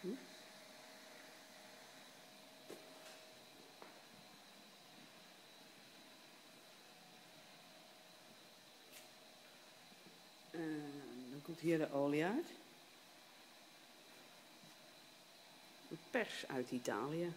Eh, dan komt hier de olie uit. Een pers uit Italië.